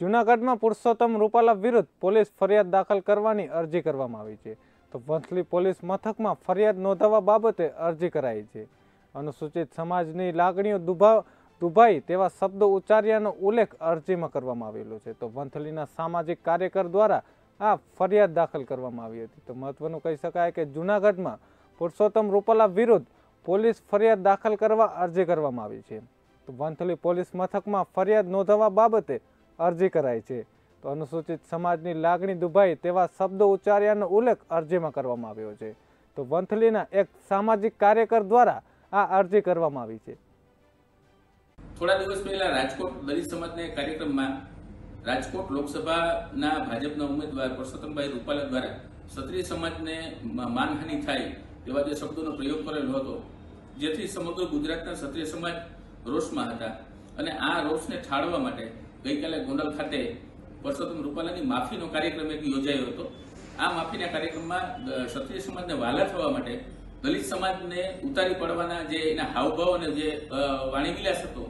જૂનાગઢમાં પુરુષોત્તમ રૂપાલા વિરુદ્ધ પોલીસ ફરિયાદ દાખલ કરવાની અરજી કરવામાં આવી છે. તો વંથલી પોલીસ મથકમાં ફરિયાદ નોંધાવવા બાબતે અરજી કરાઈ છે. અનુસૂચિત સમાજની લાગણીઓ દુભા, દુભાઈ તેવા શબ્દો ઉચ્ચાર્યાનો ઉલ્લેખ અરજીમાં કરવામાં આવેલો છે. તો વંથલીના સામાજિક કાર્યકર દ્વારા આ ફરિયાદ દાખલ કરવામાં આવી હતી. તો મહત્વનું કહી શકાય કે જૂનાગઢમાં પુરુષોત્તમ રૂપાલા વિરુદ્ધ પોલીસ ફરિયાદ દાખલ કરવા અરજી કરવામાં આવી છે. તો વંથલી પોલીસ મથકમાં ફરિયાદ નોંધાવવા બાબતે અરજી કરાઈ છે. તો અનુસૂચિત સમાજની લાગણી દુભાઈ તેવા શબ્દો ઉચ્ચાર્યાનો ઉલ્લેખ અરજીમાં કરવામાં આવ્યો છે. તો વંથલીના એક સામાજિક કાર્યકર દ્વારા આ અરજી કરવામાં આવી છે. થોડા દિવસ પહેલા રાજકોટ દલિત સમાજના કાર્યક્રમમાં રાજકોટ લોકસભાના ભાજપના ઉમેદવાર પરસોત્તમભાઈ રૂપાલા દ્વારા ક્ષત્રિય સમાજને માનહાનિ થાય તેવા જે શબ્દોનો પ્રયોગ કરેલો હતો, જેથી સમગ્ર ગુજરાતના ક્ષત્રિય સમાજ રોષમાં હતા અને આ રોષને ઠાળવા માટે ગઈકાલે ગોંડલ ખાતે પરસોત્તમ રૂપાલાની માફીનો કાર્યક્રમ એક યોજાયો હતો. આ માફીના કાર્યક્રમમાં ક્ષત્રિય સમાજને વાલા થવા માટે દલિત સમાજને ઉતારી પડવાના જે એના હાવભાવ અને જે વાણીવિલાસ હતો,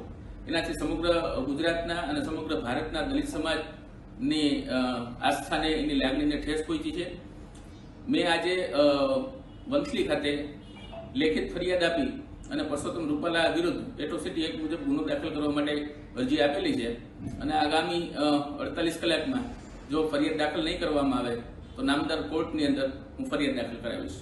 એનાથી સમગ્ર ગુજરાતના અને સમગ્ર ભારતના દલિત સમાજની આસ્થાને, એની લાગણીને ઠેસ પહોંચી છે. મેં આજે વંથલી ખાતે લેખિત ફરિયાદ આપી અને પરસોત્તમ રૂપાલા વિરુદ્ધ એટ્રોસિટી એક્ટ મુજબ ગુનો દાખલ કરવા માટે અરજી આપેલી છે. અને આગામી અડતાલીસ કલાકમાં જો ફરિયાદ દાખલ નહીં કરવામાં આવે, તો નામદાર કોર્ટની અંદર હું ફરિયાદ દાખલ કરાવીશ.